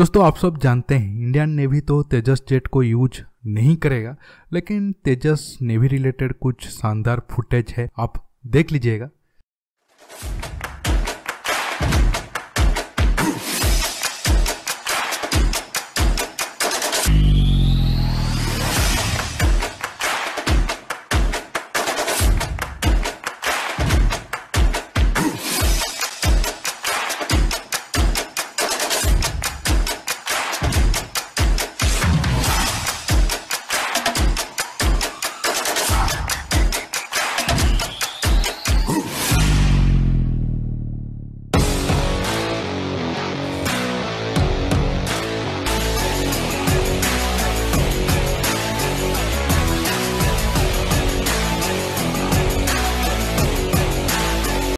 दोस्तों, आप सब जानते हैं, इंडियन नेवी तो तेजस जेट को यूज़ नहीं करेगा, लेकिन तेजस नेवी रिलेटेड कुछ शानदार फुटेज है, आप देख लीजिएगा।